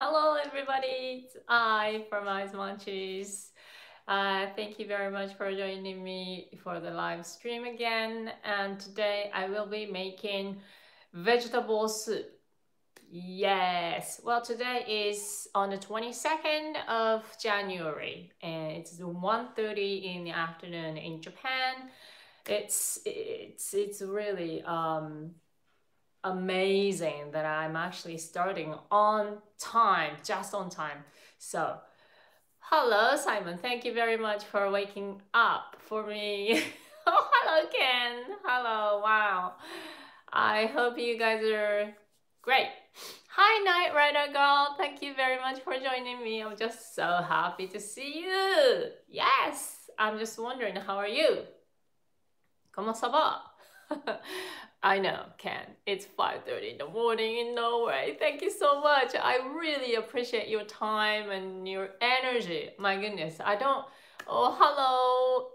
Hello, everybody. It's Ai from Ai's Munchies. Uh, thank you very much for joining me for the live stream again. And today I will be making vegetable soup. Yes. Well, today is on the 22nd of January and it's 1.30 in the afternoon in Japan. It's, it's, it's really, um, amazing that I'm actually starting on time, just on time. So, hello, Simon. Thank you very much for waking up for me. oh, hello, Ken. Hello. Wow. I hope you guys are great. Hi, Night Rider Girl. Thank you very much for joining me. I'm just so happy to see you. Yes. I'm just wondering, how are you? ¿Cómo ça va? I know, Ken. It's 5.30 in the morning in Norway. Thank you so much. I really appreciate your time and your energy. My goodness, I don't... Oh, hello.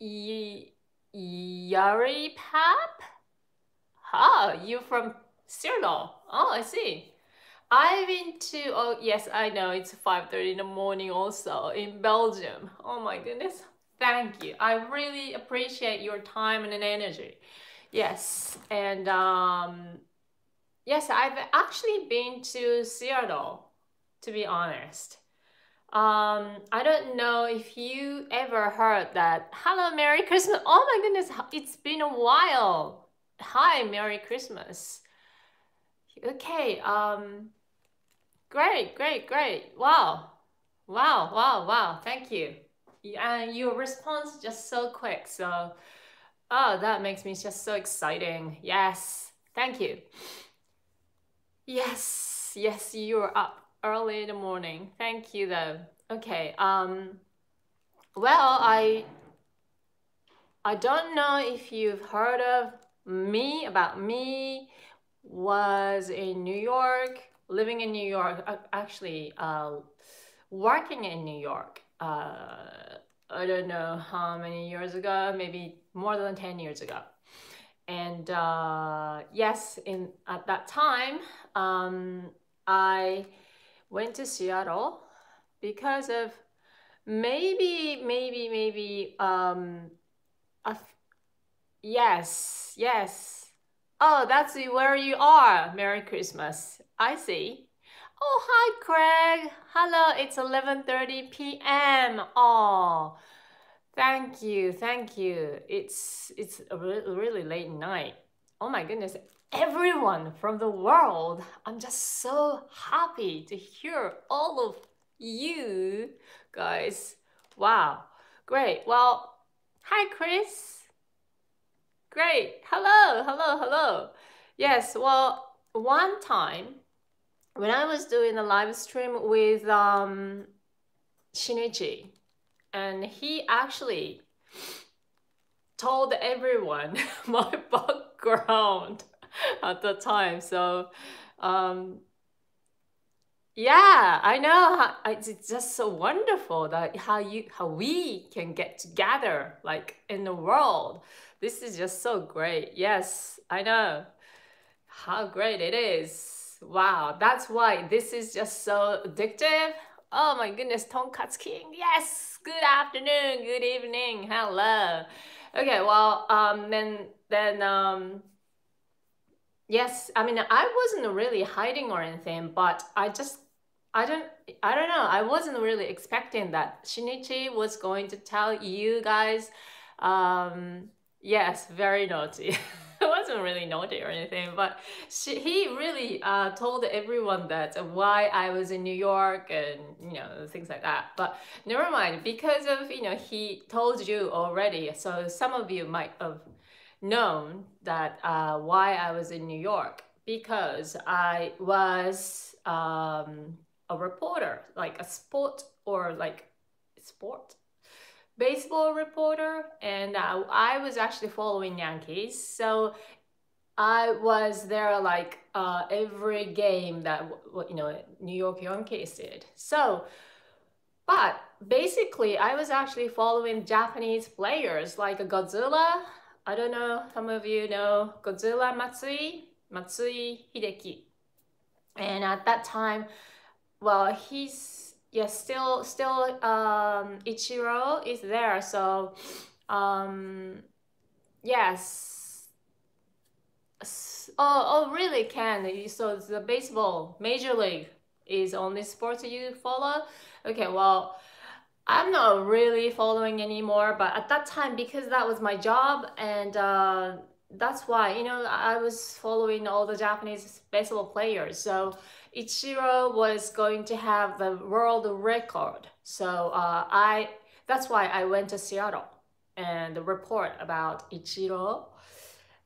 Y Yari Pap? Ah, you from Seattle. Oh, I see. I've been to, oh yes, I know, it's 5.30 in the morning also in Belgium. Oh my goodness. Thank you. I really appreciate your time and energy. Yes, and um, yes, I've actually been to Seattle, to be honest. Um, I don't know if you ever heard that. Hello, Merry Christmas. Oh my goodness, it's been a while. Hi, Merry Christmas. Okay, um, great, great, great. Wow, wow, wow, wow. Thank you. And your response just so quick. So Oh, that makes me just so exciting. Yes, thank you. Yes, yes, you're up early in the morning. Thank you though. Okay, um, well, I, I don't know if you've heard of me, about me, was in New York, living in New York, actually uh, working in New York. Uh, I don't know how many years ago, maybe more than 10 years ago. And uh, yes, in at that time, um, I went to Seattle because of maybe, maybe, maybe, um, yes, yes. Oh, that's where you are. Merry Christmas. I see. Oh, hi, Craig. Hello, it's 11.30 p.m. Oh, thank you, thank you. It's, it's a re really late night. Oh my goodness, everyone from the world. I'm just so happy to hear all of you guys. Wow, great. Well, hi, Chris. Great. Hello, hello, hello. Yes, well, one time when I was doing a live stream with um, Shinichi, and he actually told everyone my background at the time. So, um, yeah, I know. It's just so wonderful that how you how we can get together like in the world. This is just so great. Yes, I know how great it is. Wow, that's why this is just so addictive. Oh my goodness, Tonkatsu King. Yes, good afternoon, good evening, hello. Okay, well, um, then, then, um, yes, I mean, I wasn't really hiding or anything, but I just, I don't, I don't know. I wasn't really expecting that Shinichi was going to tell you guys, um, yes, very naughty. I wasn't really naughty or anything, but she, he really uh, told everyone that why I was in New York and you know things like that. But never mind, because of you know he told you already, so some of you might have known that uh, why I was in New York because I was um, a reporter, like a sport or like sport baseball reporter and uh, I was actually following Yankees. So I was there like uh, every game that you know New York Yankees did. So, but basically, I was actually following Japanese players like a Godzilla. I don't know, some of you know Godzilla Matsui, Matsui Hideki. And at that time, well, he's yeah, still still um, Ichiro is there. So um, yes. Oh, oh, really? Can so the baseball major league is only sports you follow? Okay, well, I'm not really following anymore, but at that time because that was my job and. Uh, that's why you know I was following all the Japanese baseball players. So Ichiro was going to have the world record. So uh, I that's why I went to Seattle and the report about Ichiro.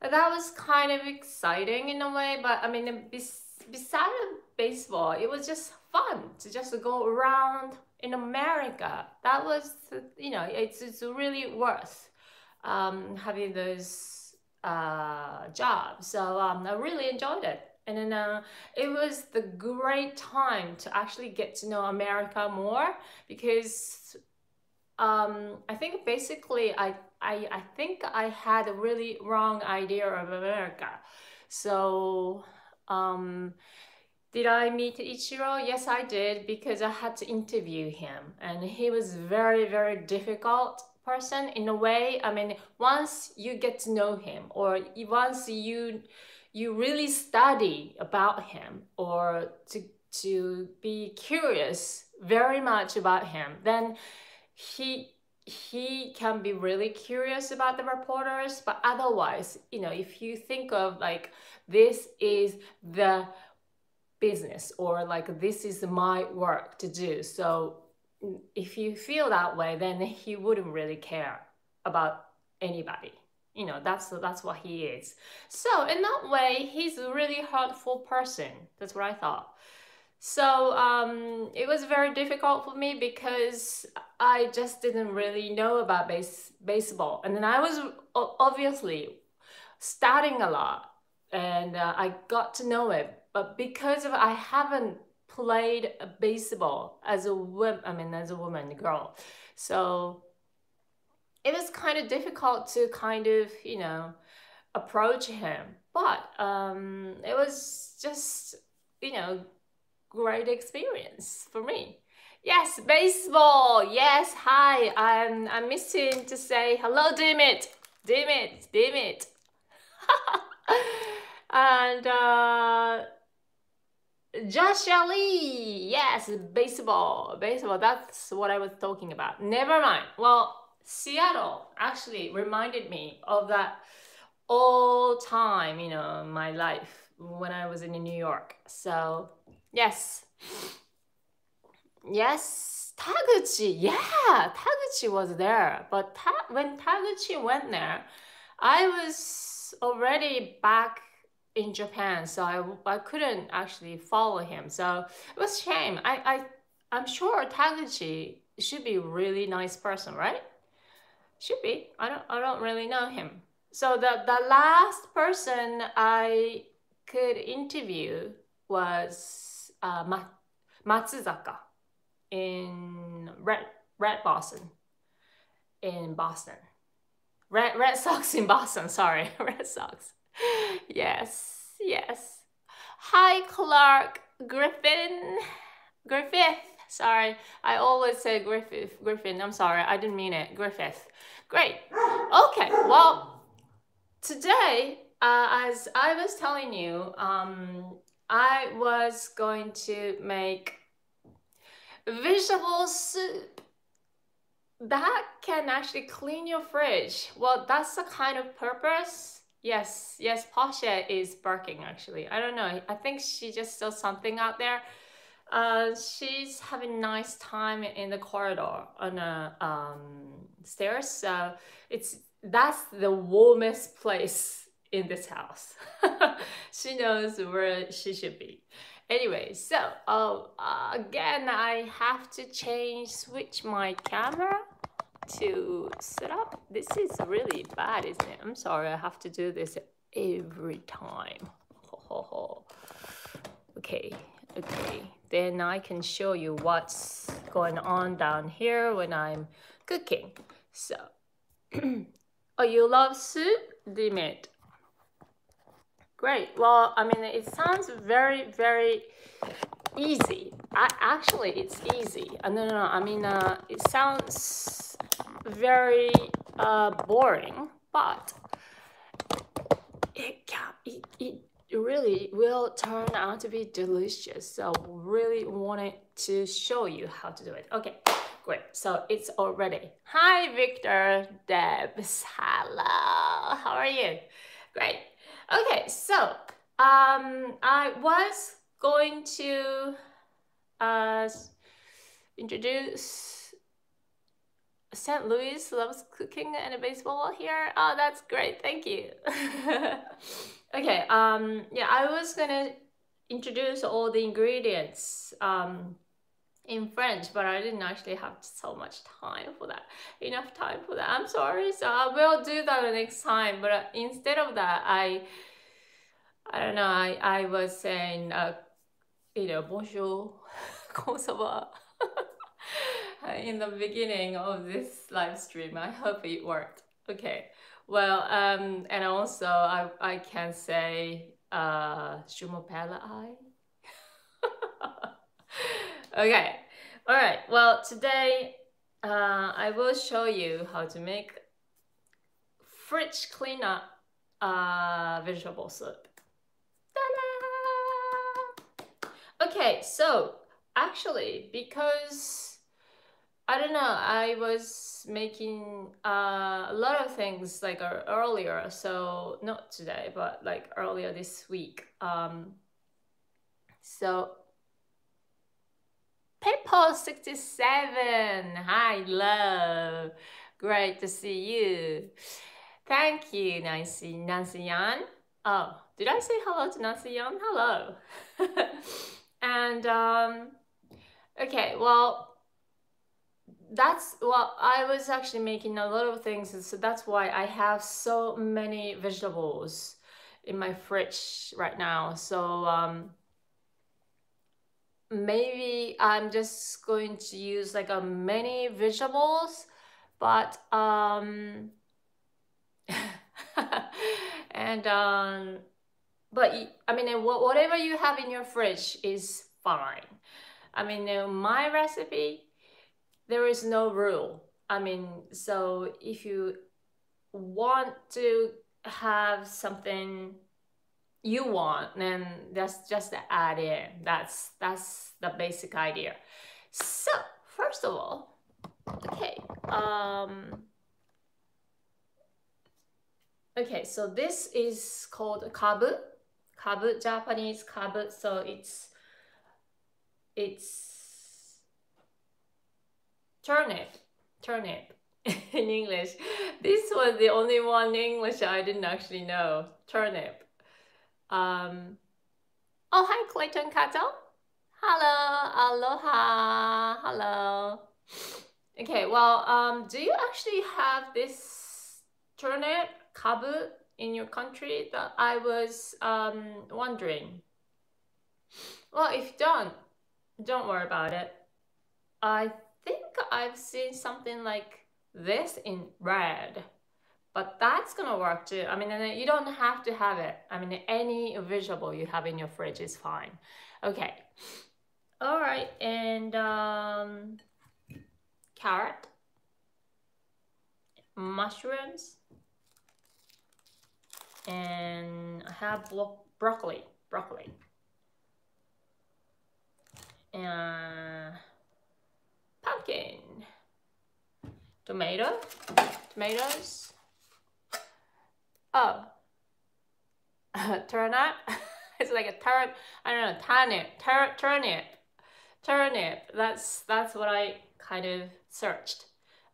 That was kind of exciting in a way, but I mean, besides baseball, it was just fun to just go around in America. That was, you know, it's, it's really worth um, having those uh, jobs. So um, I really enjoyed it. And then uh, it was the great time to actually get to know America more because um, I think basically I, I, I think I had a really wrong idea of America. So um, did I meet Ichiro? Yes, I did because I had to interview him and he was very, very difficult person in a way. I mean, once you get to know him or once you you really study about him or to to be curious very much about him, then he he can be really curious about the reporters. But otherwise you know if you think of like this is the business or like this is my work to do so if you feel that way then he wouldn't really care about anybody you know that's that's what he is so in that way he's a really hurtful person that's what i thought so um, it was very difficult for me because I just didn't really know about base, baseball. And then I was obviously studying a lot and uh, I got to know it. But because of I haven't played baseball as a woman, I mean, as a woman, girl. So it was kind of difficult to kind of, you know, approach him. But um, it was just, you know, great experience for me. Yes, baseball. Yes, hi. I'm I'm missing to say hello, damn it, damn it, damn it. and uh, Joshua Lee. Yes, baseball, baseball. That's what I was talking about. Never mind. Well, Seattle actually reminded me of that all time. You know, my life when I was in New York. So Yes. Yes, Taguchi. Yeah, Taguchi was there. But ta- when Taguchi went there, I was already back in Japan, so I, I couldn't actually follow him. So it was shame. I, I I'm sure Taguchi should be a really nice person, right? Should be. I don't I don't really know him. So the the last person I could interview was uh, Matsuzaka in Red Red Boston in Boston. Red Red Sox in Boston. Sorry, Red Sox. Yes, yes. Hi, Clark Griffin. Griffith. Sorry, I always say Griffith. Griffin. I'm sorry, I didn't mean it. Griffith. Great. Okay. Well, today, uh, as I was telling you, um, I was going to make vegetable soup that can actually clean your fridge. Well, that's the kind of purpose. Yes, yes, Pasha is barking actually. I don't know. I think she just saw something out there. Uh, she's having nice time in the corridor on the um, stairs. So it's that's the warmest place in this house. she knows where she should be. Anyway, so uh, again, I have to change, switch my camera to set up. This is really bad, isn't it? I'm sorry, I have to do this every time. okay, okay. Then I can show you what's going on down here when I'm cooking. So, oh, you love soup? Dimit. Great. Well, I mean, it sounds very, very easy. I, actually, it's easy. Uh, no, no, no. I mean, uh, it sounds very uh, boring, but it can it, it really will turn out to be delicious. So really wanted to show you how to do it. Okay, great. So it's all ready. Hi, Victor, Debs. Hello. How are you? Great. Okay, so um, I was going to uh, introduce St. Louis loves cooking and baseball here. Oh, that's great. Thank you. okay. Um. Yeah, I was gonna introduce all the ingredients um in French, but I didn't actually have so much time for that. Enough time for that. I'm sorry. So I will do that the next time. But uh, instead of that, I I don't know. I I was saying uh, you know bonjour, comment in the beginning of this live stream. I hope it worked. Okay. Well, um, and also I, I can say, uh, I. okay. All right. Well, today, uh, I will show you how to make fridge cleanup uh, vegetable soup. Okay, so actually, because I don't know. I was making uh, a lot of things like uh, earlier, so not today, but like earlier this week. Um, so People67, hi, love. Great to see you. Thank you, Nancy, Nancy Yan. Oh, did I say hello to Nancy Yan? Hello. and, um, okay, well, that's well i was actually making a lot of things so that's why i have so many vegetables in my fridge right now. So um maybe i'm just going to use like a many vegetables but um and um but i mean whatever you have in your fridge is fine. I mean my recipe there is no rule. I mean, so if you want to have something you want, then that's just add in. That's that's the basic idea. So first of all, okay, um, okay, so this is called kabu, kabu Japanese kabu. So it's it's turnip, turnip in English. This was the only one in English I didn't actually know, turnip. Um, oh, hi, Clayton Kato. Hello, aloha, hello. Okay, well, um, do you actually have this turnip, kabu, in your country that I was um, wondering? Well, if you don't, don't worry about it. I I've seen something like this in red. But that's gonna work too. I mean, you don't have to have it. I mean, any vegetable you have in your fridge is fine. Okay. All right, and um, carrot, mushrooms, and I have bro broccoli, broccoli. And pumpkin, tomato, tomatoes. Oh, turnip. it's like a turn. I don't know turnip, tur turnip, turnip. That's that's what I kind of searched.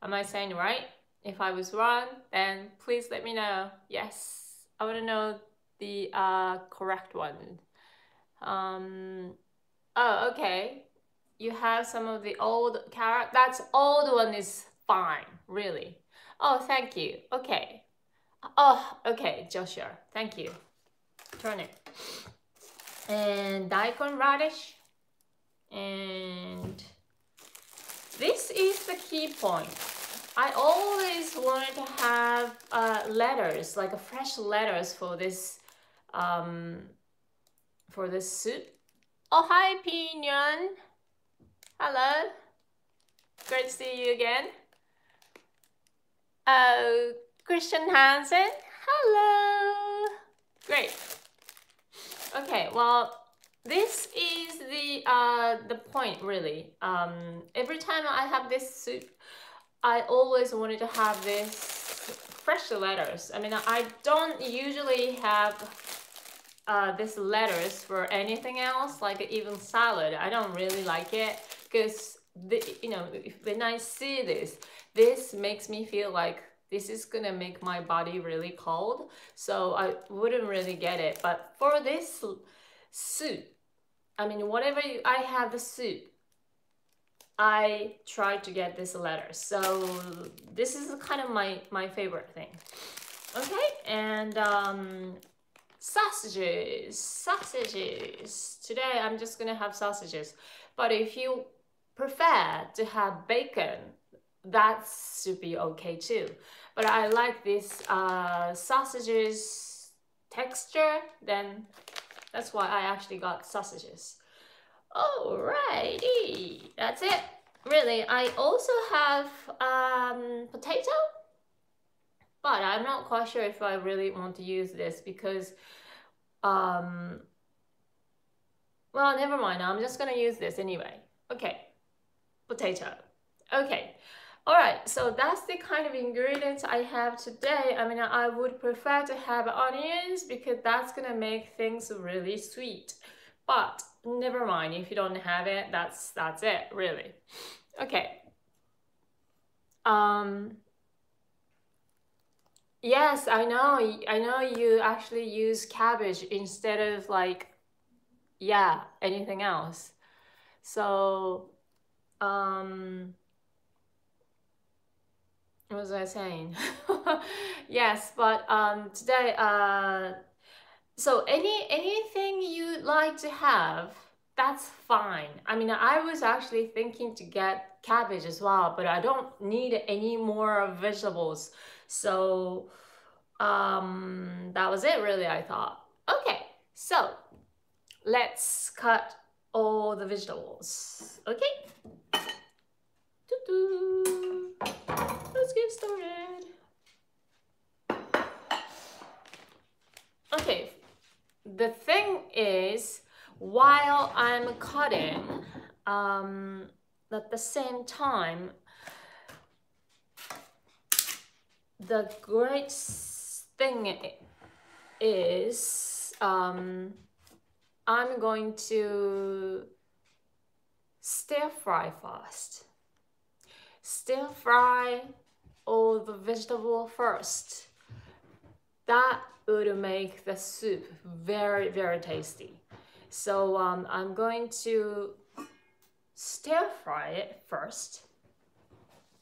Am I saying right? If I was wrong, then please let me know. Yes, I want to know the uh, correct one. Um, oh, okay you have some of the old carrot. That's old one is fine, really. Oh, thank you. Okay. Oh, okay, Joshua. Thank you. Turn it. And daikon radish. And this is the key point. I always wanted to have uh, letters, like a fresh letters for this um, for this soup Oh, hi, Pinyon. Hello. Great to see you again. Oh, Christian Hansen. Hello. Great. Okay, well, this is the uh, the point really. Um, every time I have this soup, I always wanted to have this fresh lettuce. I mean, I don't usually have uh, this lettuce for anything else, like even salad. I don't really like it because the you know when I see this, this makes me feel like this is gonna make my body really cold. So I wouldn't really get it. But for this soup, I mean, whatever you, I have the soup, I try to get this letter. So this is kind of my, my favorite thing. Okay, and um, sausages, sausages. Today I'm just gonna have sausages. But if you prefer to have bacon, that should be okay too. But I like this uh, sausages texture, then that's why I actually got sausages. Alrighty, that's it. Really, I also have um, potato, but I'm not quite sure if I really want to use this because, um, well, never mind. I'm just gonna use this anyway. Okay, potato. Okay, all right, so that's the kind of ingredients I have today. I mean, I would prefer to have onions because that's gonna make things really sweet. But never mind, if you don't have it, that's that's it, really. Okay. Um, yes, I know, I know you actually use cabbage instead of like, yeah, anything else. So, um, what was I saying? yes, but um, today, uh, so any anything you like to have, that's fine. I mean, I was actually thinking to get cabbage as well, but I don't need any more vegetables. So um, that was it, really. I thought. Okay, so let's cut all the vegetables. Okay. Let's get started. Okay, the thing is, while I'm cutting, um, at the same time, the great thing is um, I'm going to stir fry first stir fry all the vegetable first. That would make the soup very, very tasty. So um, I'm going to stir fry it first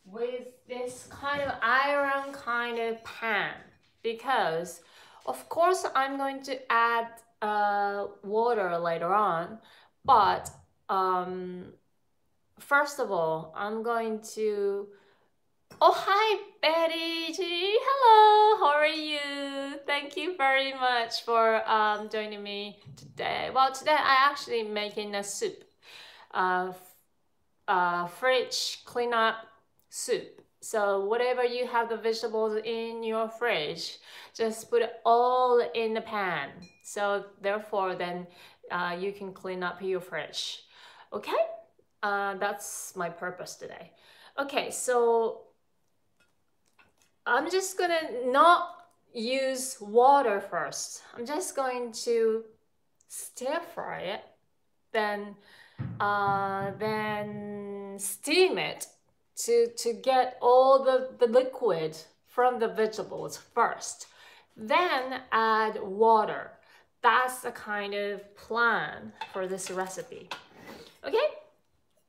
with this kind of iron kind of pan because of course I'm going to add uh, water later on, but um, first of all, I'm going to. Oh, hi, Betty G. Hello, how are you? Thank you very much for um, joining me today. Well, today I actually making a soup, uh, uh, fridge cleanup soup. So whatever you have the vegetables in your fridge, just put it all in the pan. So therefore, then uh, you can clean up your fridge. Okay? Uh, that's my purpose today. Okay, so I'm just gonna not use water first. I'm just going to stir fry it, then uh, then steam it to to get all the, the liquid from the vegetables first. Then add water. That's the kind of plan for this recipe. Okay?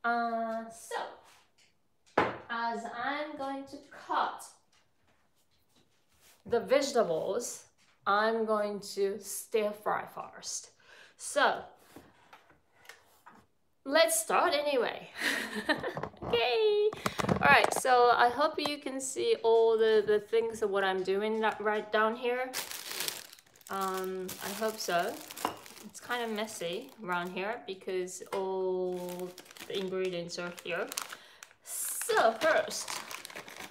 Uh, so, as I'm going to cut the vegetables, I'm going to stir fry first. So, let's start anyway. okay. All right, so I hope you can see all the, the things of what I'm doing right down here. Um, I hope so. it's kind of messy around here because all the ingredients are here. So first,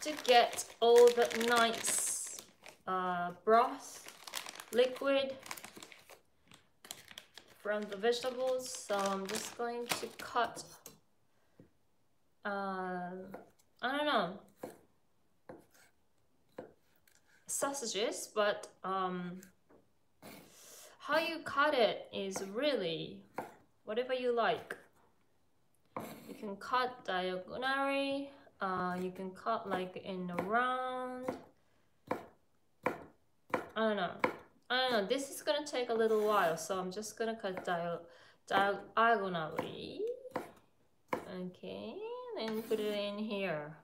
to get all the nice uh, broth, liquid from the vegetables, so I'm just going to cut, uh, I don't know, sausages, but um, how you cut it is really whatever you like. You can cut diagonally, uh, you can cut like in a round. I don't know. I don't know. This is gonna take a little while, so I'm just gonna cut dia diagonally. Okay, then put it in here.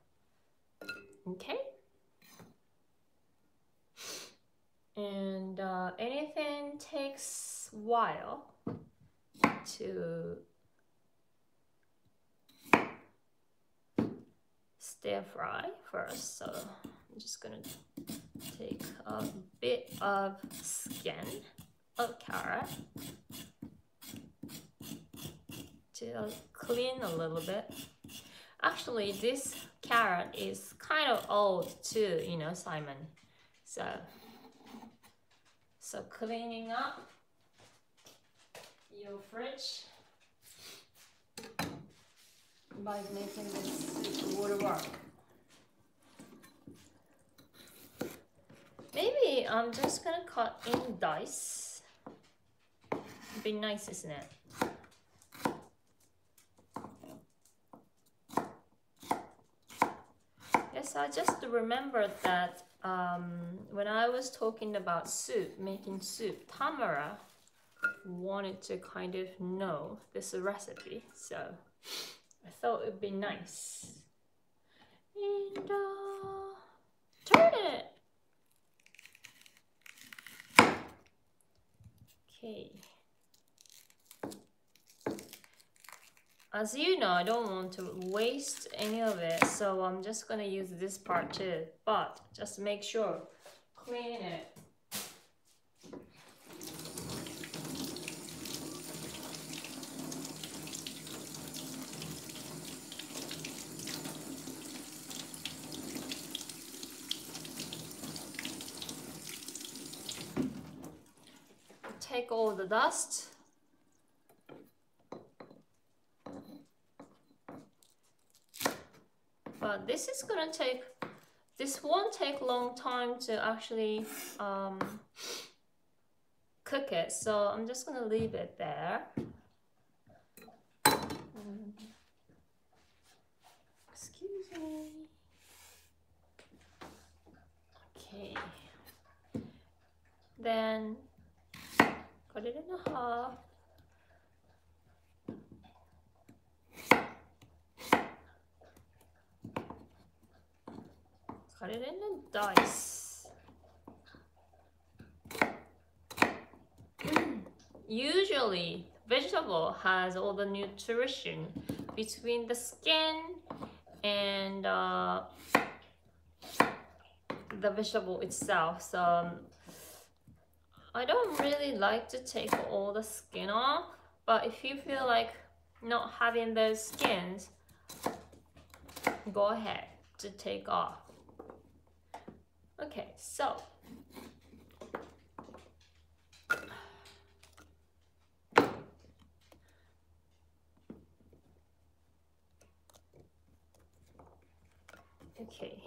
Okay. And uh, anything takes while to stir fry first so I'm just gonna take a bit of skin of carrot to clean a little bit. Actually this carrot is kind of old too you know Simon. So so cleaning up your fridge by making this water work. Maybe I'm just gonna cut in dice. It'd Be nice, isn't it? Yes, I just remembered that um, when I was talking about soup, making soup, Tamara wanted to kind of know this recipe, so I thought it'd be nice. And uh, turn it. Okay. As you know, I don't want to waste any of it, so I'm just gonna use this part too. But just make sure, clean it. Take all the dust. but this is gonna take this won't take long time to actually um, cook it. So I'm just gonna leave it there excuse me okay then cut it in half cut it in dice. Usually, vegetable has all the nutrition between the skin and uh, the vegetable itself. So um, I don't really like to take all the skin off, but if you feel like not having those skins, go ahead to take off. Okay, so okay.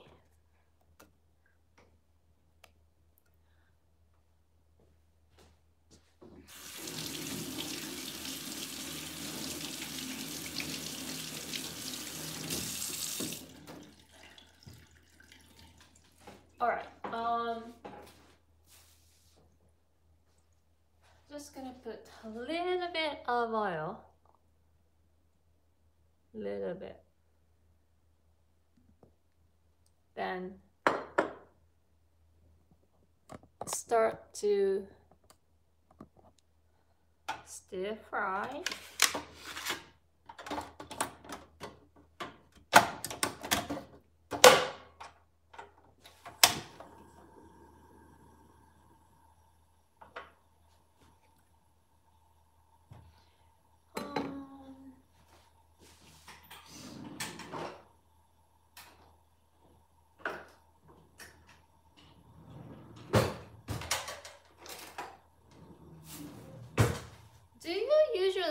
All right. Um, just gonna put a little bit of oil. Little bit. Then start to stir fry.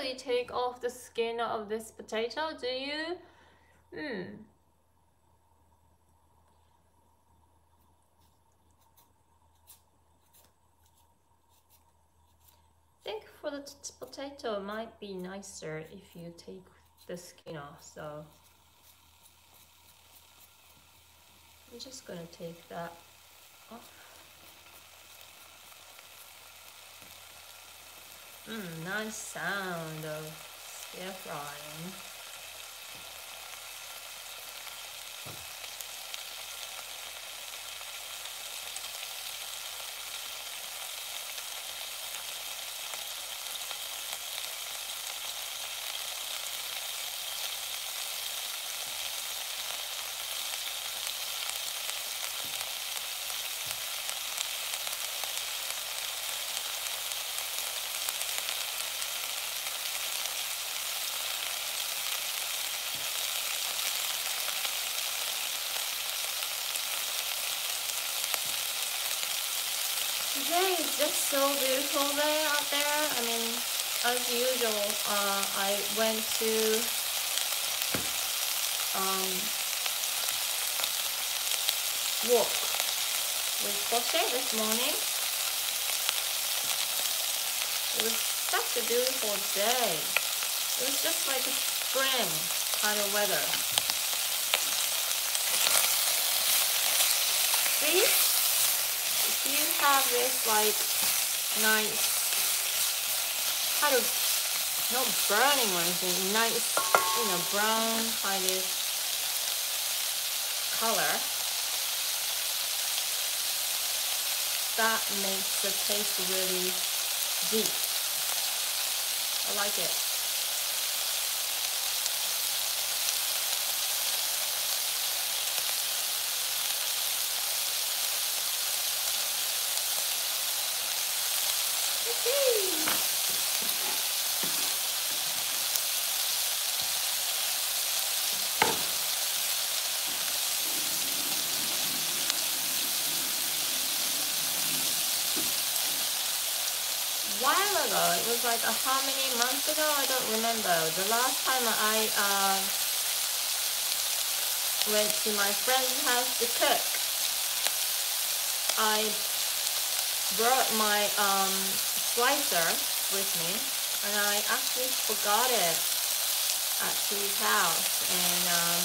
Usually take off the skin of this potato, do you? Hmm. I think for the potato it might be nicer if you take the skin off, so I'm just gonna take that off. Mmm, nice sound of stir frying. Today is just so beautiful day out there. I mean, as usual, uh, I went to um, walk with Jose this morning. It was such a beautiful day. It was just like a spring kind of weather. See? Have this like nice kind of not burning or anything, nice you know brown kind of color that makes the taste really deep. I like it. while ago, it was like uh, how many months ago? I don't remember. The last time I uh, went to my friend's house to cook, I brought my um, slicer with me and I actually forgot it at his house and um,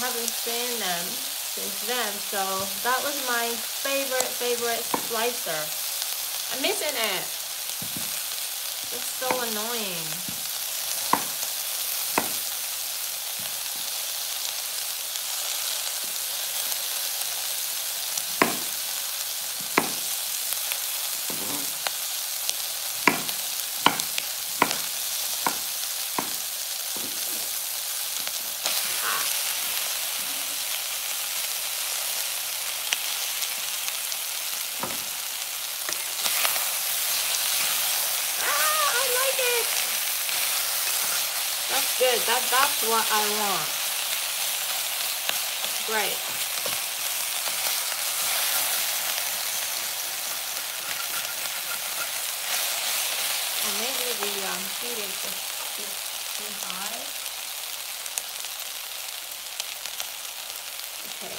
haven't seen them since then so that was my favorite favorite slicer I'm missing it. It's so annoying. good. That, that's what I want. Great. Maybe the um, heat is too high. Okay.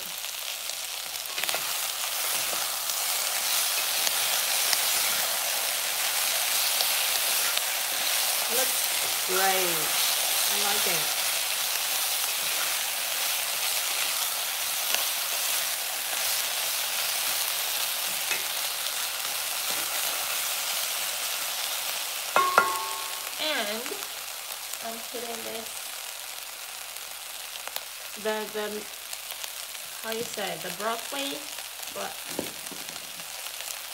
Looks great. I like it. And I'm putting this the the how you say the broccoli but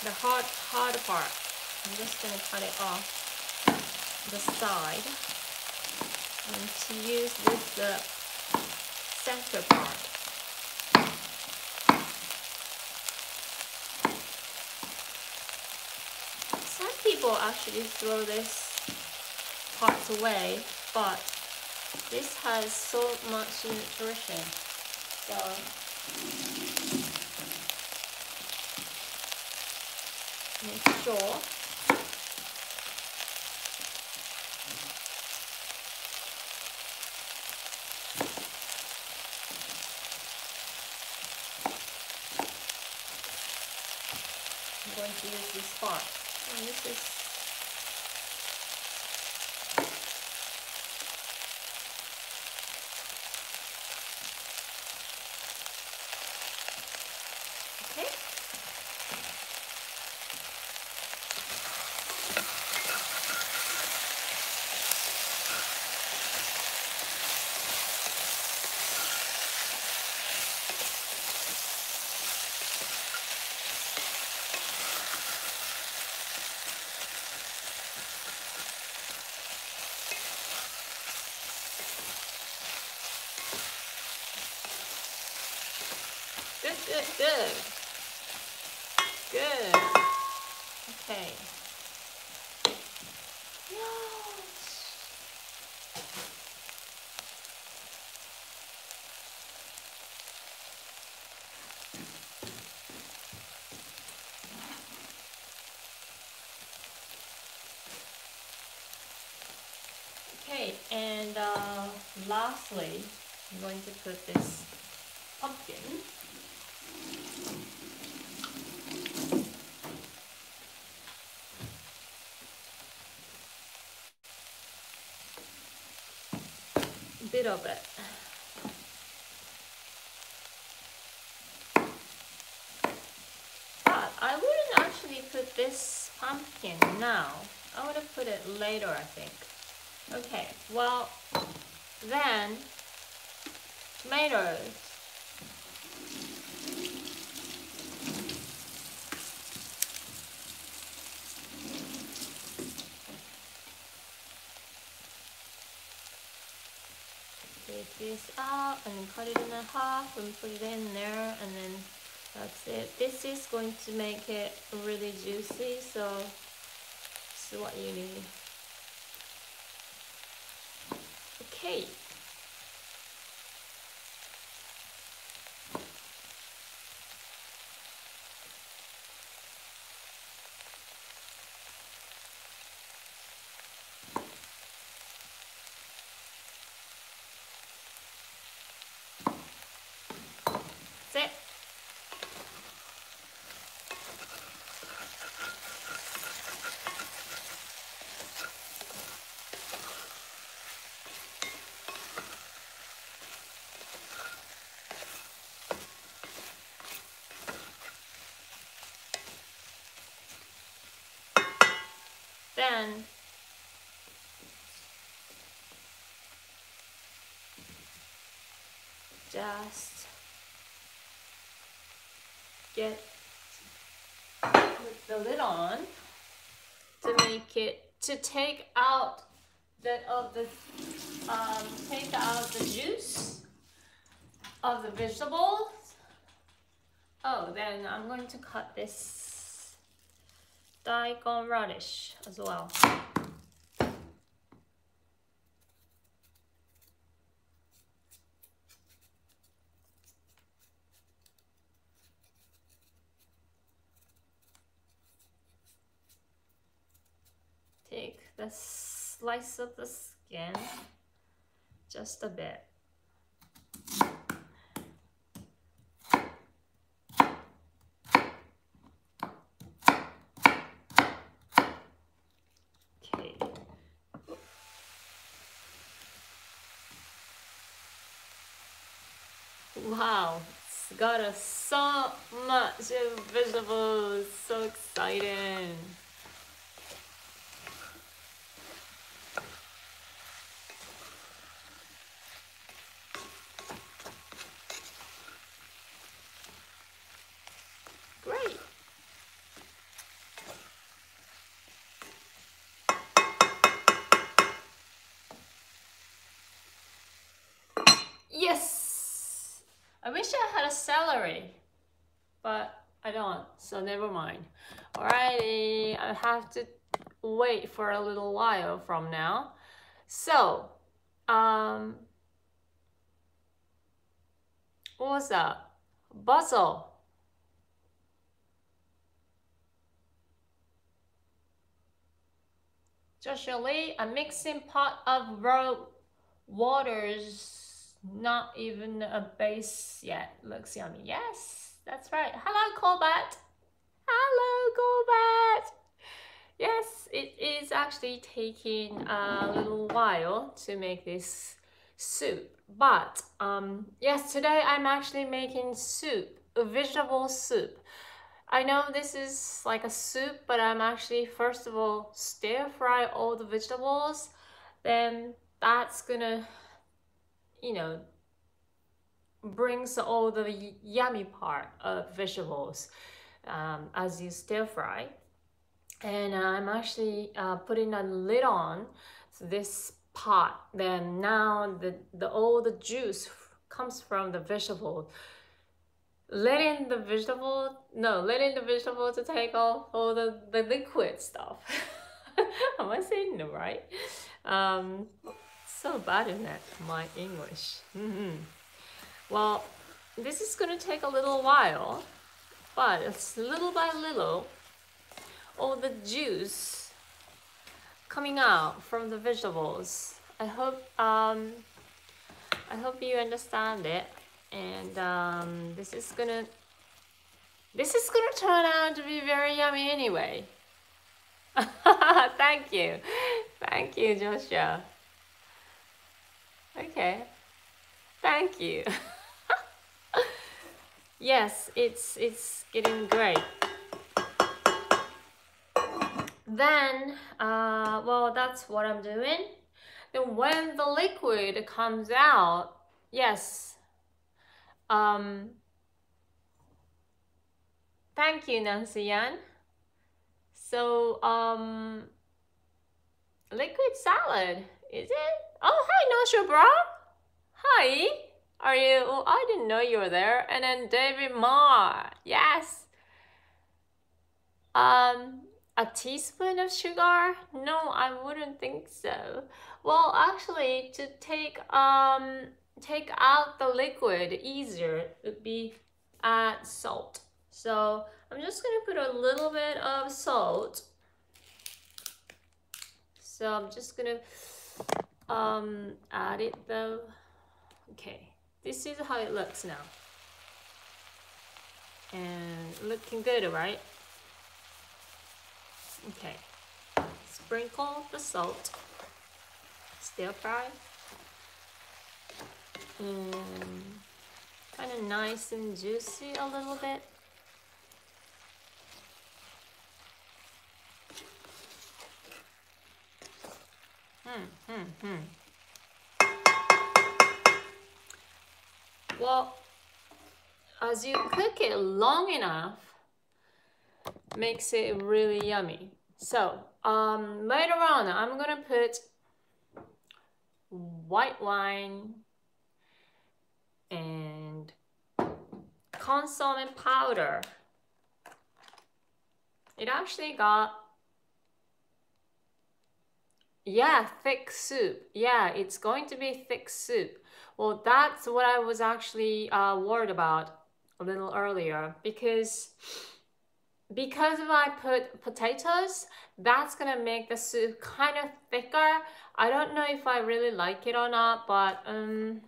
the hard hard part I'm just gonna cut it off the side and to use with the center part. Some people actually throw this part away, but this has so much nutrition. So make sure going to use this part. And this is good, good. Good. Okay. And uh, lastly, I'm going to put this pumpkin A bit of it. But I wouldn't actually put this pumpkin now. I would have put it later, I think. Okay, well, then tomatoes. Take this out and cut it in half and put it in there and then that's it. This is going to make it really juicy so this is what you need. Okay. Then just get the lid on to make it to take out the of the um, take out the juice of the vegetables. Oh, then I'm going to cut this daikon radish as well. Take the slice of the skin, just a bit. Wow, it's got us so much vegetables. So exciting. Great. Yes. I wish I had a celery, but I don't, so never mind. Alrighty, I have to wait for a little while from now. So, um, what was that? Basil. Joshua Lee, a mixing pot of raw waters not even a base yet. Looks yummy. Yes, that's right. Hello, Colbert. Hello, Gobat. Yes, it is actually taking a little while to make this soup. But um, yes, today I'm actually making soup, a vegetable soup. I know this is like a soup, but I'm actually first of all stir fry all the vegetables. Then that's gonna, you know, brings all the yummy part of vegetables um, as you stir fry. And I'm actually uh, putting a lid on this pot. Then now the, the all the juice comes from the vegetable. Letting the vegetable, no, letting the vegetable to take off all the, the liquid stuff. Am I saying it right? Um, so bad in that, my English. Mm -hmm. Well, this is to take a little while, but it's little by little, all the juice coming out from the vegetables. I hope um, I hope you understand it, and um, this is gonna this is gonna turn out to be very yummy anyway. Thank you, thank you, Joshua. Okay, thank you. yes, it's it's getting great. Then, uh, well, that's what I'm doing. Then when the liquid comes out, yes, um, thank you, Nancy Yan. So, um, liquid salad, is it? Oh, hi, Nosha Bra. Hi. Are you? Oh, I didn't know you were there. And then David Ma. Yes. Um, a teaspoon of sugar? No, I wouldn't think so. Well, actually, to take um take out the liquid easier would be add salt. So I'm just gonna put a little bit of salt. So I'm just gonna um add it though. Okay. This is how it looks now. And looking good, right? Okay. Sprinkle the salt. Stir fry. And kind of nice and juicy a little bit. Hmm, hmm, hmm. Well, as you cook it long enough, makes it really yummy. So um, later on, I'm gonna put white wine and consomme powder. It actually got yeah, thick soup. Yeah, it's going to be thick soup. Well, that's what I was actually uh, worried about a little earlier because because if I put potatoes, that's gonna make the soup kind of thicker. I don't know if I really like it or not, but um,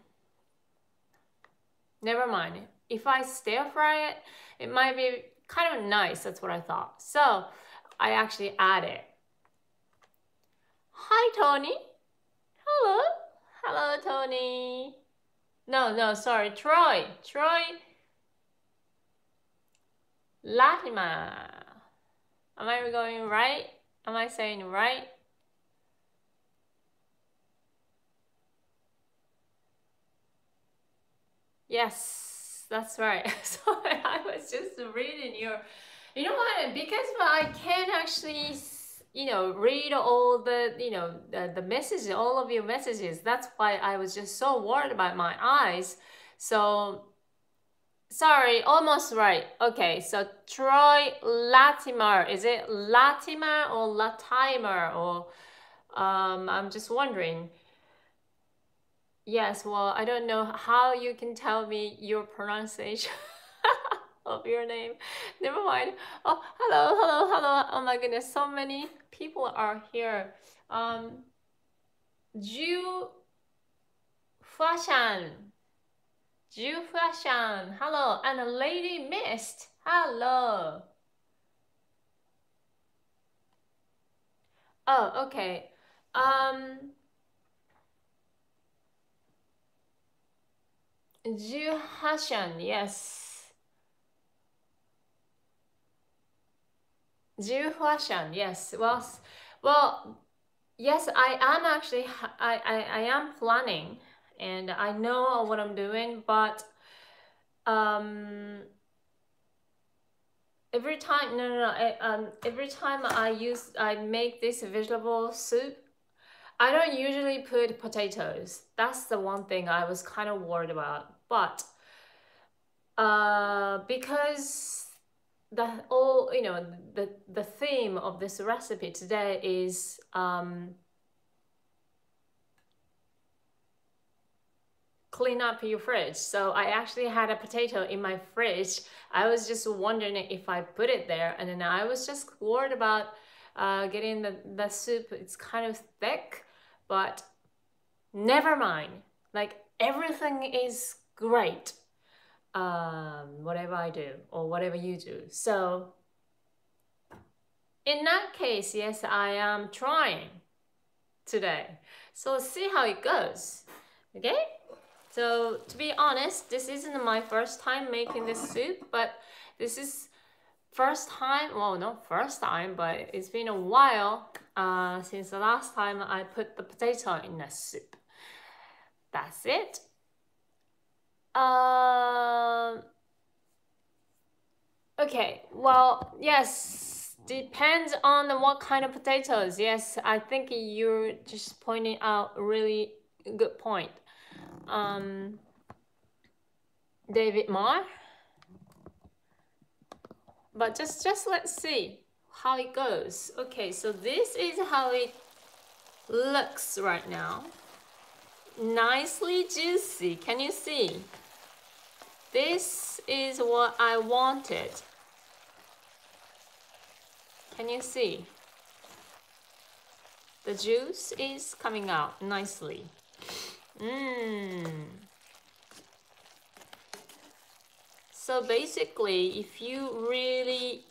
never mind. If I stir fry it, it might be kind of nice. That's what I thought. So I actually add it. Hi, Tony. Hello. Hello, Tony. No, no, sorry, Troy. Troy. Latima. Am I going right? Am I saying right? Yes, that's right. Sorry, I was just reading your. You know what? Because I can't actually you know read all the you know the, the messages all of your messages. That's why i was just so worried about my eyes. So sorry almost right. Okay so troy latimer is it latimer or latimer? Or um i'm just wondering. Yes well i don't know how you can tell me your pronunciation of your name. Never mind. Oh, hello, hello, hello. Oh my goodness, so many people are here. Um, Ju Fashan. Ju Fashan. Hello. And Lady Mist. Hello. Oh, okay. Um, Ju Hashan, yes. Juhashan, yes. Well, well, yes, I am actually, I, I, I am planning and I know what I'm doing, but um, every time, no, no, no, I, um, every time I use, I make this vegetable soup, I don't usually put potatoes. That's the one thing I was kind of worried about. But uh, because the all you know the the theme of this recipe today is um, clean up your fridge. So I actually had a potato in my fridge. I was just wondering if I put it there, and then I was just worried about uh, getting the the soup. It's kind of thick but never mind. Like everything is great. Um, whatever I do or whatever you do. So in that case, yes, I am trying today. So see how it goes. Okay? So to be honest, this isn't my first time making this soup, but this is first time, well, not first time, but it's been a while uh, since the last time I put the potato in the soup. That's it. Uh, okay, well, yes, depends on what kind of potatoes. Yes, I think you're just pointing out a really good point. Um, David Marr but just just let's see how it goes. Okay so this is how it looks right now. Nicely juicy. Can you see this is what I wanted. Can you see? The juice is coming out nicely. Mmm So basically, if you really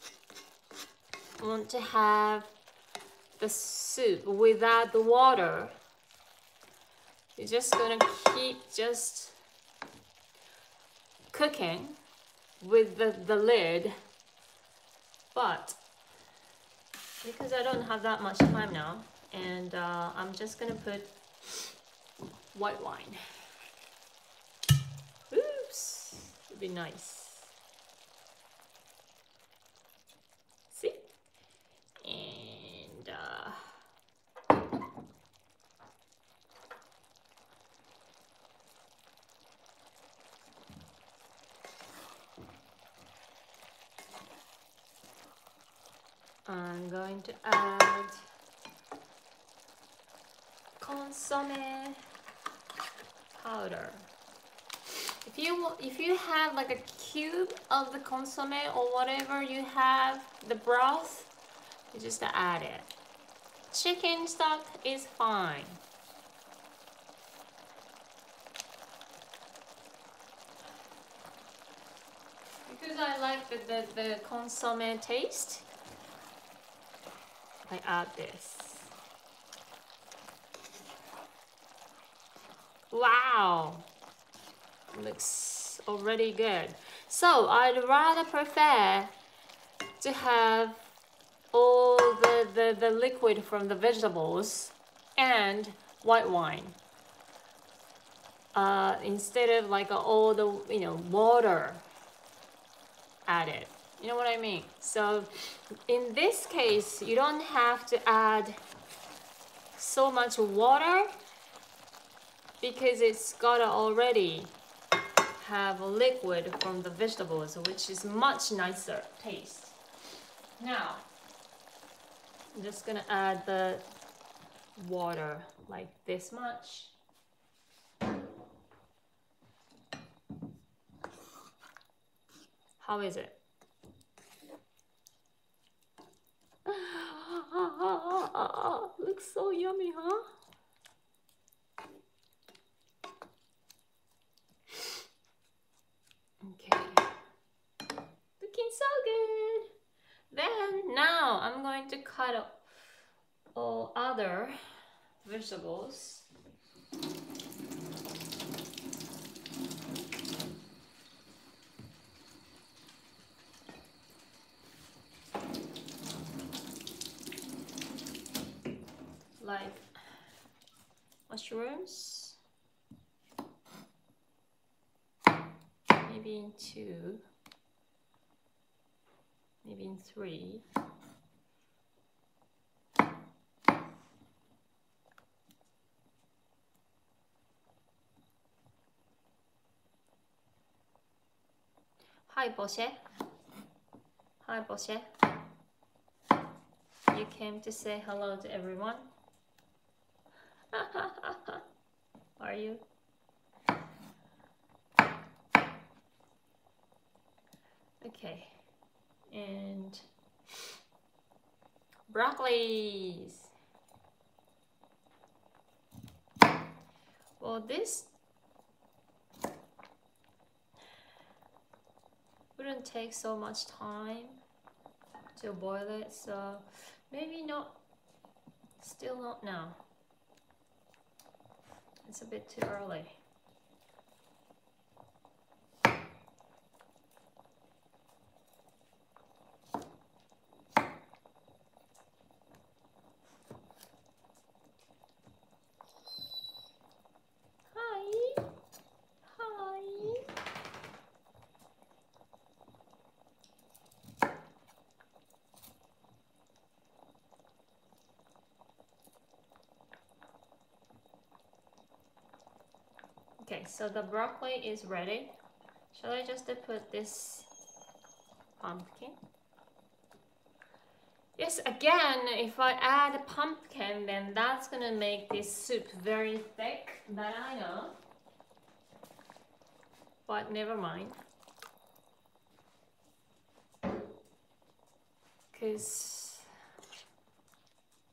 want to have the soup without the water, you're just gonna keep just cooking with the, the lid. But because I don't have that much time now, and uh, I'm just gonna put white wine. Oops, it'd be nice. I'm going to add consomme powder. If you if you have like a cube of the consomme or whatever you have, the broth, you just add it. Chicken stock is fine. Because I like the, the, the consomme taste, I add this. Wow, looks already good. So I'd rather prefer to have all the, the, the liquid from the vegetables and white wine. Uh, instead of like all the, you know, water added. You know what I mean? So in this case, you don't have to add so much water because it's got to already have a liquid from the vegetables, which is much nicer taste. Now, I'm just gonna add the water like this much. How is it? Looks so yummy, huh? Okay. Looking so good. Then now I'm going to cut all other vegetables. Like mushrooms, maybe in two, maybe in three. Hi, Boshe. Hi, Boshe. You came to say hello to everyone? Are you? Okay. And broccolis. Well, this wouldn't take so much time to boil it so maybe not still not now it's a bit too early Okay, so the broccoli is ready. Shall I just put this pumpkin? Yes, again, if I add a pumpkin, then that's gonna make this soup very thick, that I know. But never mind. Because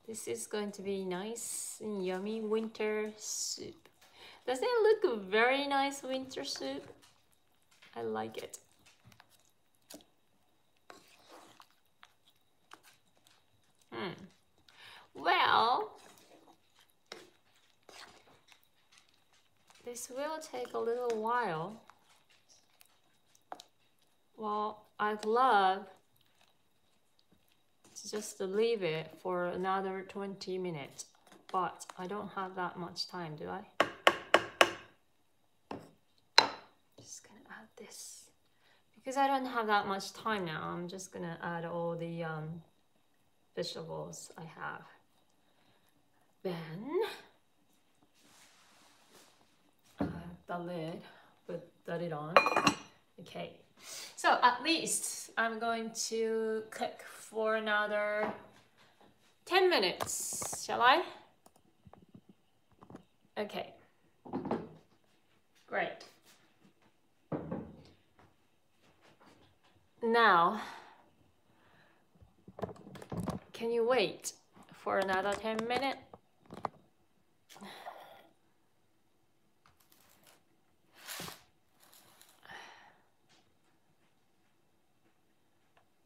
this is going to be nice and yummy winter soup. Doesn't it look very nice winter suit? I like it. Hmm. Well, this will take a little while. Well, I'd love to just leave it for another 20 minutes, but I don't have that much time, do I? This. Because I don't have that much time now I'm just gonna add all the um, vegetables I have. Then uh, the lid put the lid on. Okay. So at least I'm going to cook for another 10 minutes shall I? Okay. Great Now, can you wait for another 10 minutes?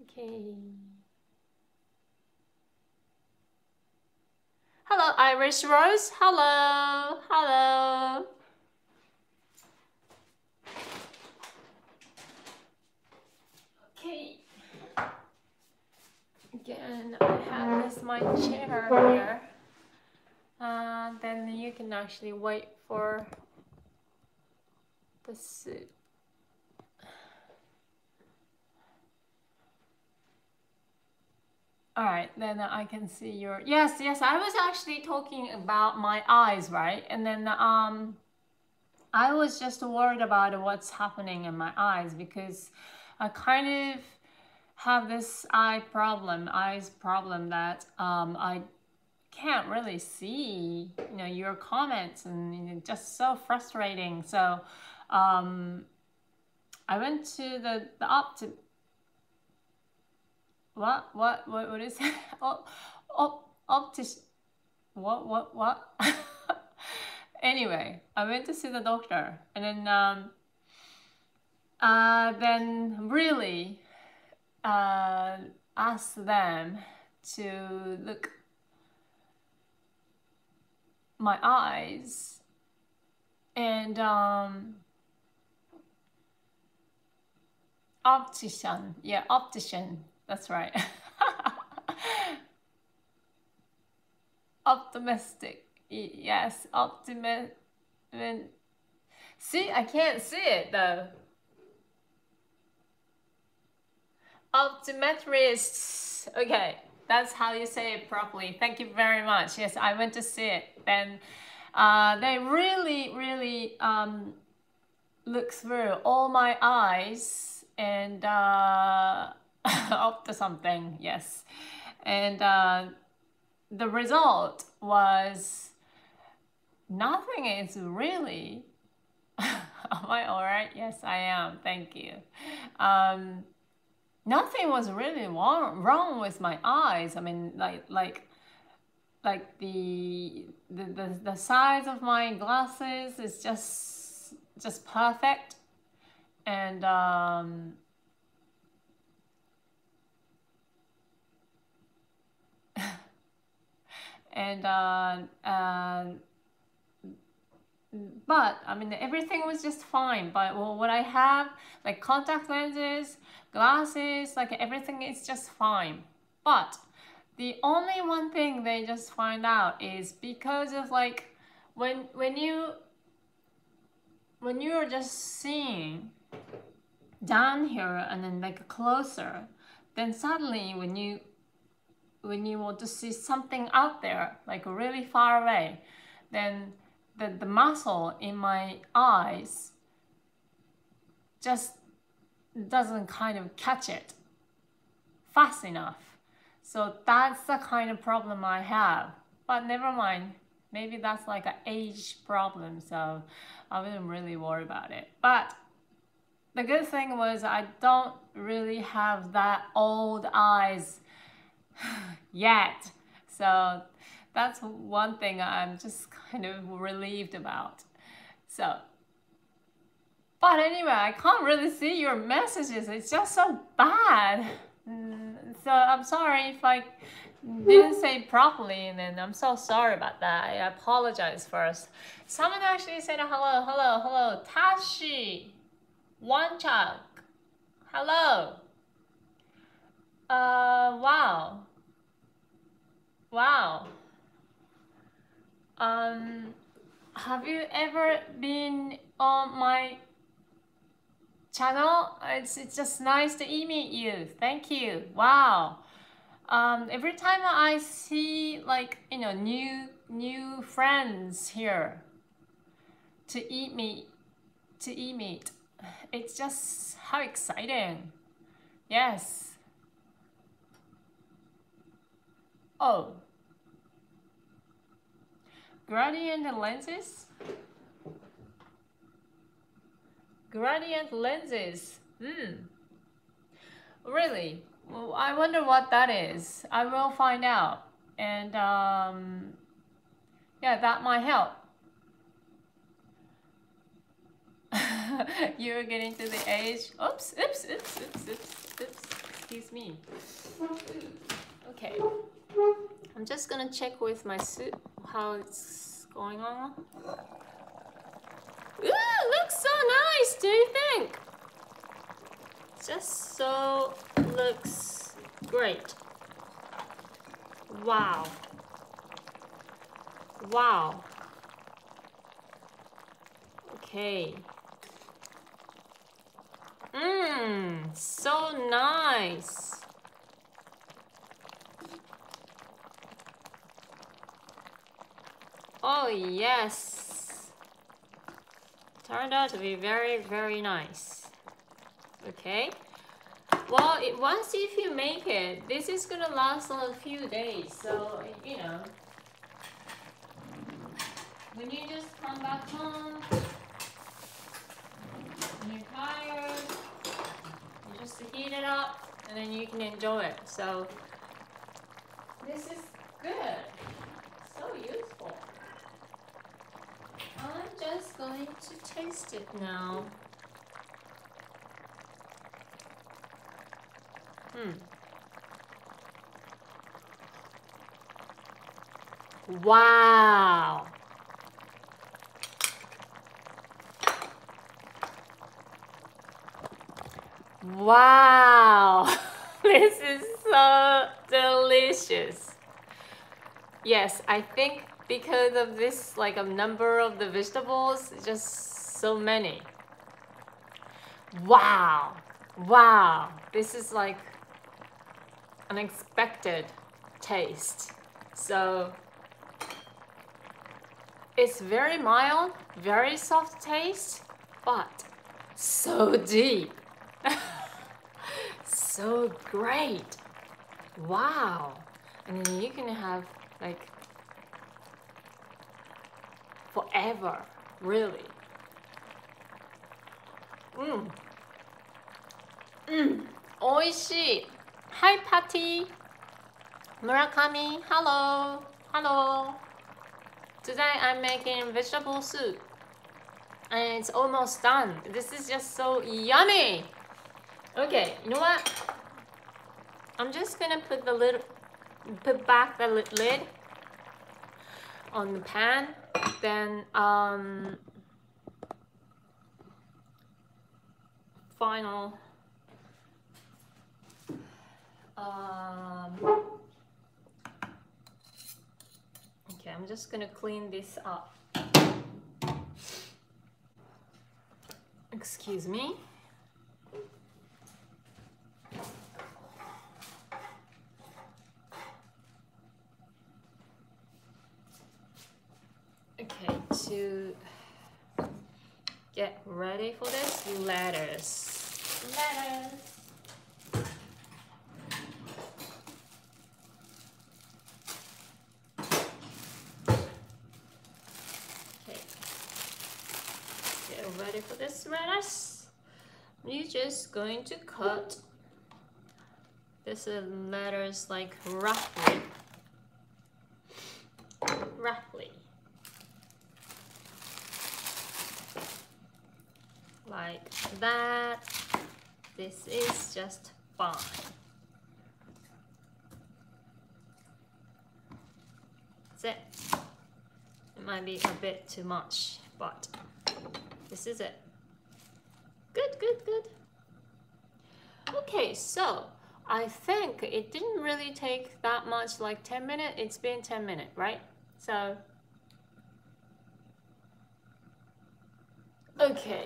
Okay. Hello, Irish Rose. Hello. Hello. Okay. Again, I have this my chair here. Uh, then you can actually wait for the soup. All right, then I can see your, yes, yes, I was actually talking about my eyes, right? And then um, I was just worried about what's happening in my eyes because I kind of have this eye problem, eyes problem that um, I can't really see, you know, your comments and you know, just so frustrating. So um, I went to the, the opti what, what, what, what is it? op, op, optic, what, what, what? anyway, I went to see the doctor and then um, uh, then really uh, ask them to look my eyes and um optician. Yeah optician. That's right. Optimistic. Yes optimistic see i can't see it though optometrists. Okay that's how you say it properly. Thank you very much. Yes i went to see it and uh, they really really um, look through all my eyes and uh, up to something yes. And uh, the result was nothing is really am i all right? Yes i am. Thank you. Um, nothing was really wrong, wrong with my eyes. I mean, like like like the, the the the size of my glasses is just just perfect, and um, and uh, uh, but I mean everything was just fine. But well, what I have like contact lenses glasses, like everything is just fine. But the only one thing they just find out is because of like when when you when you're just seeing down here and then like closer, then suddenly when you when you want to see something out there, like really far away, then the, the muscle in my eyes just doesn't kind of catch it fast enough. So that's the kind of problem I have. But never mind. Maybe that's like an age problem, so I wouldn't really worry about it. But the good thing was I don't really have that old eyes yet. So that's one thing I'm just kind of relieved about. So but anyway, I can't really see your messages. It's just so bad. Mm, so I'm sorry if I didn't say properly, and then I'm so sorry about that. I apologize first. Someone actually said hello, hello, hello. Tashi, Wanchuk, hello. Uh, wow. Wow. Um, have you ever been on my channel. It's, it's just nice to meet you. Thank you. Wow. Um, every time I see like, you know, new, new friends here to eat meat, to eat meat, it's just how exciting. Yes. Oh. Gradient lenses? Gradient lenses. Hmm. Really? Well, I wonder what that is. I will find out. And um, yeah, that might help. You're getting to the age. Oops, oops, oops, oops, oops, oops. Excuse me. Okay. I'm just gonna check with my suit how it's going on. Ooh, looks so nice, do you think? Just so looks great. Wow. Wow. Okay. Mmm, so nice. Oh, yes turned out to be very, very nice. Okay. Well, it, once if you make it, this is gonna last a few days. So, you know, when you just come back home, you're tired, you just heat it up and then you can enjoy it. So, this is good. So useful. I'm just going to taste it now. Hmm. Wow. Wow. this is so delicious. Yes, I think because of this like a number of the vegetables, just so many. Wow, wow, this is like an unexpected taste. So it's very mild, very soft taste, but so deep. so great. Wow. And you can have like forever, really. Mmm. Mmm. Oishi. Hi, Patty. Murakami. Hello. Hello. Today I'm making vegetable soup. And it's almost done. This is just so yummy. Okay, you know what? I'm just gonna put the lid, put back the lid on the pan. Then um, final. Um, okay, I'm just gonna clean this up. Excuse me. Okay, to get ready for this, lettuce. Lettuce. Okay, get ready for this lettuce. You're just going to cut this lettuce like roughly, roughly. Like that. This is just fine. That's it. It might be a bit too much, but this is it. Good, good, good. Okay, so I think it didn't really take that much, like 10 minutes. It's been 10 minutes, right? So, okay.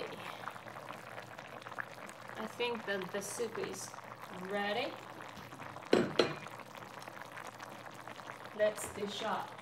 I think that the soup is ready. Let's dish up.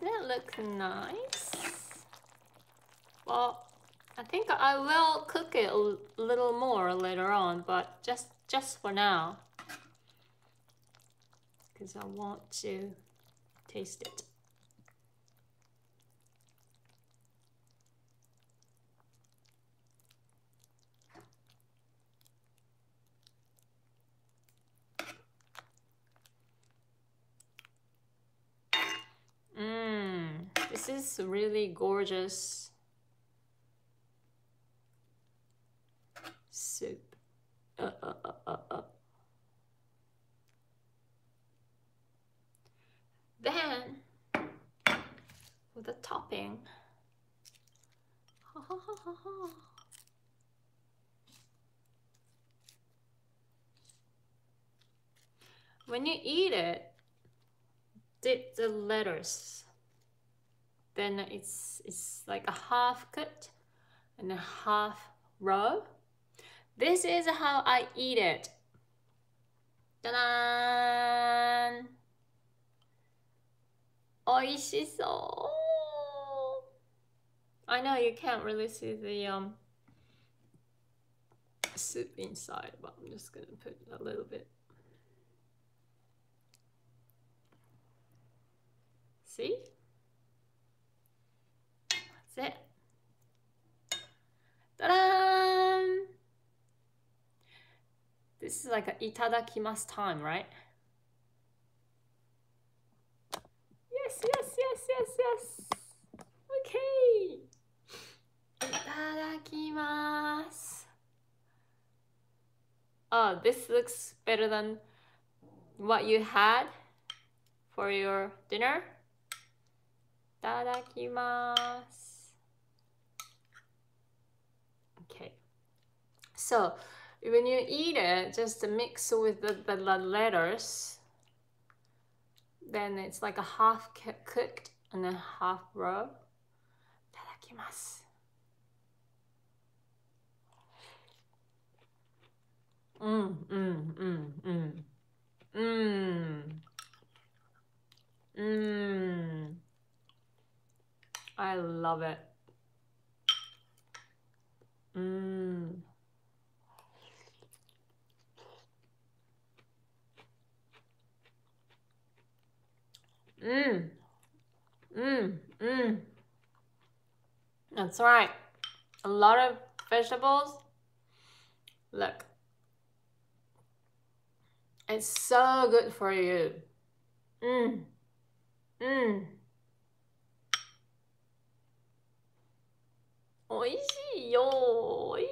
Does it look nice? Well, I think I will cook it a little more later on, but just just for now. Because I want to taste it. This is really gorgeous soup. Uh, uh, uh, uh, uh. Then, with the topping, when you eat it, dip the lettuce then it's it's like a half cut and a half raw. This is how I eat it. Ta-da! Oishiso! I know you can't really see the um, soup inside, but I'm just gonna put a little bit. See? it. Ta-da! This is like a itadakimasu time, right? Yes, yes, yes, yes, yes. Okay. Itadakimasu. Oh, this looks better than what you had for your dinner. Itadakimasu. So when you eat it, just mix with the, the, the lettuce. Then it's like a half cooked and then half raw. Mmm mmm, mmm, mmm. mmm. I love it. Mmm. んうんうんうん That's right a lot of vegetables look It's so good for you. Mm. Mm. おいしいよ。おいしい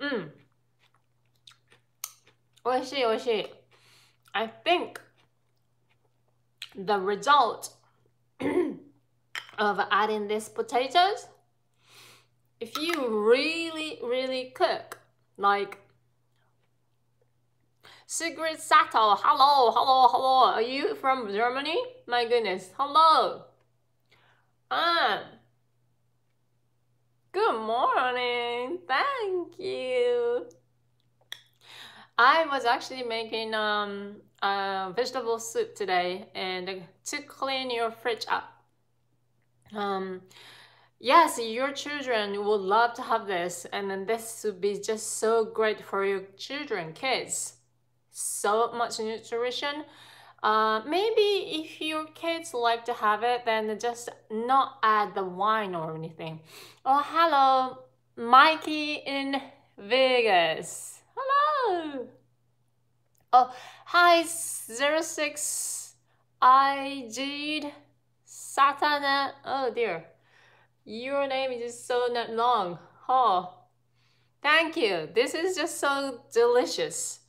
うん。おいしいおいしい。I think the result of adding these potatoes, if you really, really cook, like Sigrid Sato, hello, hello, hello, are you from Germany? My goodness, hello. Ah, good morning, thank you. I was actually making um, uh, vegetable soup today and to clean your fridge up. Um, yes, your children would love to have this, and then this would be just so great for your children, kids. So much nutrition. Uh, maybe if your kids like to have it, then just not add the wine or anything. Oh, hello, Mikey in Vegas. Hello. Oh, hi, 06 IG Satana. Oh dear. Your name is so not long. Oh, thank you. This is just so delicious.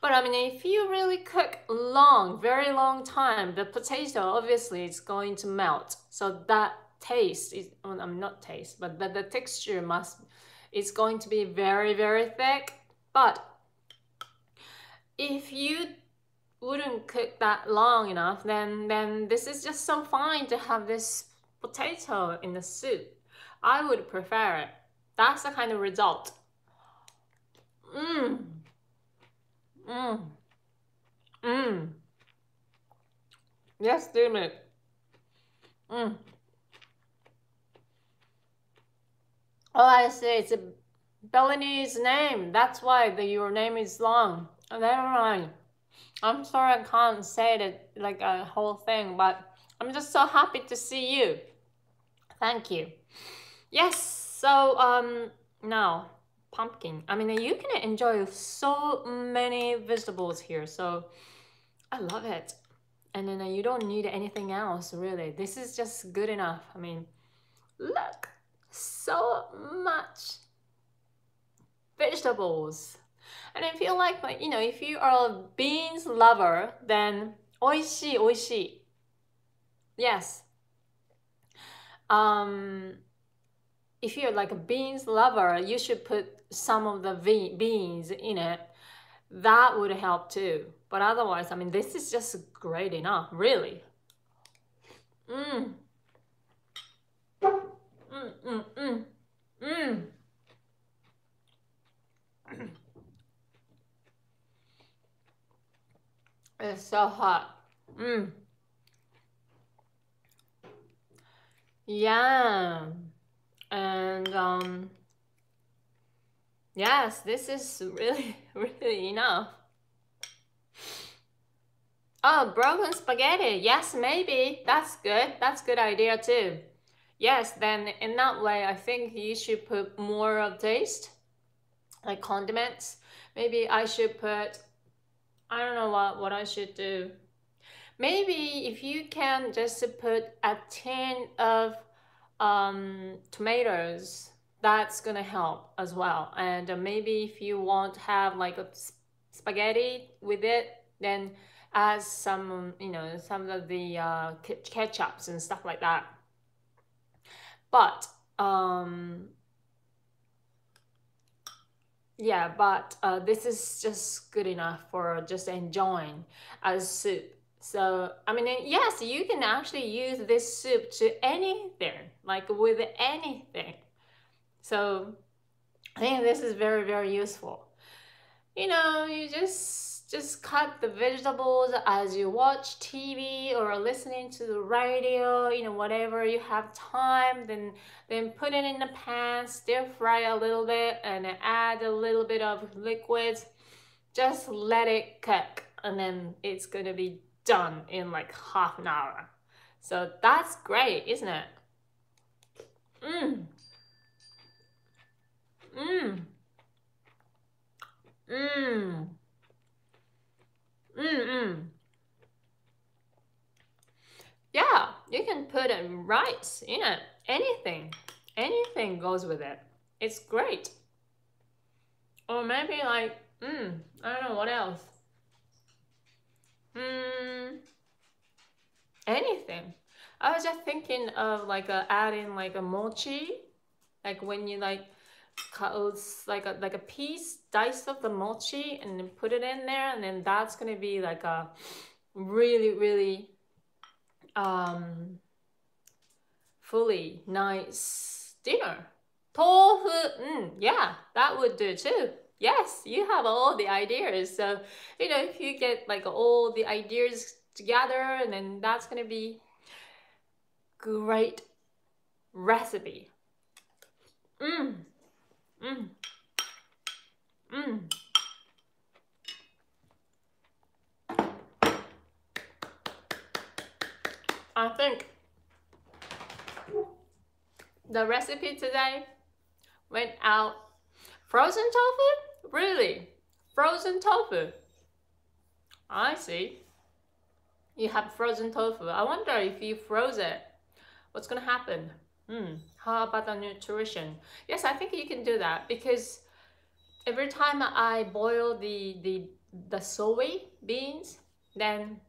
But I mean, if you really cook long, very long time, the potato obviously is going to melt. So that taste is, well, I'm not taste, but the, the texture must, is going to be very, very thick. But if you wouldn't cook that long enough, then then this is just so fine to have this potato in the soup. I would prefer it. That's the kind of result. Mmm. Mmm. Mmm. Yes, damn it. Mmm. Oh, I see. It's a Balinese name. That's why the, your name is long. Oh, never mind. I'm sorry I can't say it like a whole thing, but I'm just so happy to see you. Thank you. Yes, so um now pumpkin. I mean, you can enjoy so many vegetables here, so I love it. And then uh, you don't need anything else, really. This is just good enough. I mean, look, so much vegetables. And I feel like, you know, if you are a beans lover, then oishi, oishi. Yes. Um, if you're like a beans lover, you should put some of the ve- beans in it. That would help too. But otherwise, I mean, this is just great enough, really. Mmm. Mmm, mmm, mmm. Mmm. It's so hot. Mmm. Yeah. And um yes, this is really really enough. Oh, broken spaghetti. Yes, maybe. That's good. That's a good idea too. Yes, then in that way I think you should put more of taste. like condiments. Maybe I should put, I don't know what, what I should do. Maybe if you can just put a tin of um, tomatoes, that's gonna help as well. And uh, maybe if you want to have like a spaghetti with it, then add some, you know, some of the uh, ketchups and stuff like that. But um, yeah, but uh, this is just good enough for just enjoying as soup. So, I mean, yes, you can actually use this soup to anything, like with anything. So, I think this is very, very useful. You know, you just just cut the vegetables as you watch TV or listening to the radio, you know, whatever you have time, then then put it in the pan, stir fry a little bit and add a little bit of liquids. Just let it cook and then it's gonna be done in like half an hour. So that's great, isn't it? Mmm. Mmm. Mmm. Mm-mm. Yeah, you can put a rice in it. Anything. Anything goes with it. It's great. Or maybe like, mm, I don't know what else. Mm, anything. I was just thinking of like a, adding like a mochi, like when you like cut like a like a piece dice of the mochi and then put it in there and then that's gonna be like a really really um fully nice dinner. Tofu mm, yeah that would do too. Yes you have all the ideas. So you know if you get like all the ideas together and then that's gonna be great recipe. Mm. Mm. Mm. I think the recipe today went out frozen tofu? Really? Frozen tofu? I see. You have frozen tofu. I wonder if you froze it, what's gonna happen? Hmm. How about the nutrition? Yes, I think you can do that because every time I boil the the the soy beans, then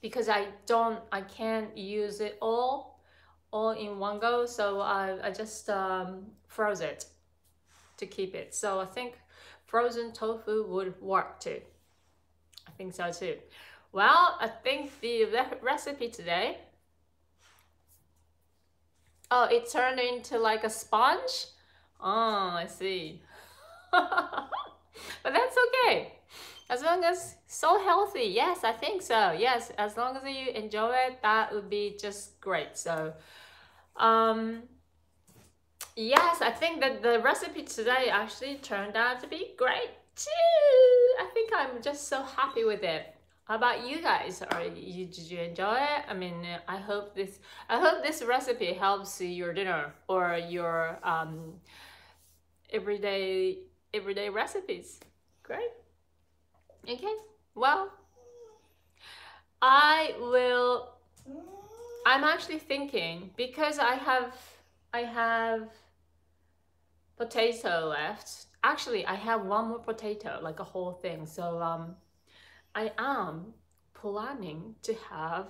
because I don't, I can't use it all all in one go, so I, I just um, froze it to keep it. So I think frozen tofu would work too. I think so too. Well, I think the recipe today Oh, it turned into like a sponge? Oh, I see. but that's okay. As long as so healthy. Yes, I think so. Yes, as long as you enjoy it, that would be just great. So, um, yes, I think that the recipe today actually turned out to be great too. I think I'm just so happy with it. How about you guys? Are you did you enjoy it? I mean, I hope this I hope this recipe helps your dinner or your um, everyday everyday recipes. Great. Okay. Well, I will. I'm actually thinking because I have I have potato left. Actually, I have one more potato, like a whole thing. So um I am planning to have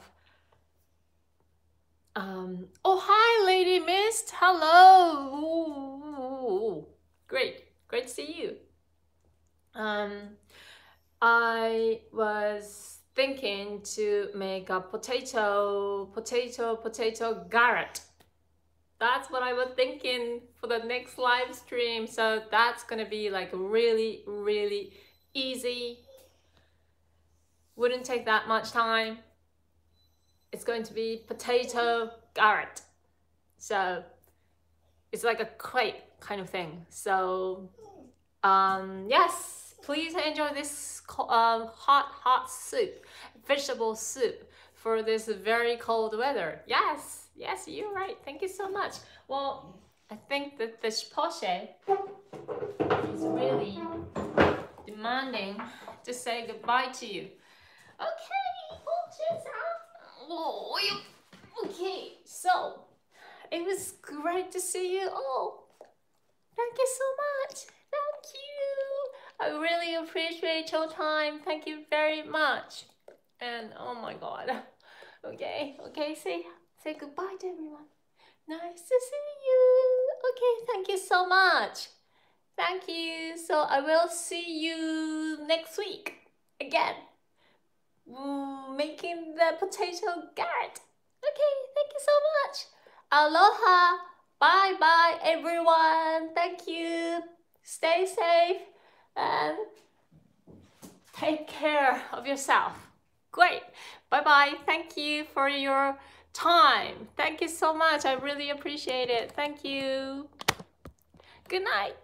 um oh hi lady mist. Hello. Great. Great to see you. Um i was thinking to make a potato potato potato galette. That's what i was thinking for the next live stream. So that's gonna be like really really easy wouldn't take that much time. It's going to be potato galette. So it's like a crepe kind of thing. So um, yes, please enjoy this um, hot, hot soup, vegetable soup for this very cold weather. Yes, yes, you're right. Thank you so much. Well, I think that this Porsche is really demanding to say goodbye to you. Okay, oh, okay, so it was great to see you all. Thank you so much. Thank you. I really appreciate your time. Thank you very much. And oh my god. Okay, okay, say say goodbye to everyone. Nice to see you. Okay, thank you so much. Thank you. So I will see you next week again. Making the potato galette. Okay, thank you so much. Aloha. Bye bye everyone. Thank you. Stay safe and take care of yourself. Great. Bye bye. Thank you for your time. Thank you so much. I really appreciate it. Thank you. Good night.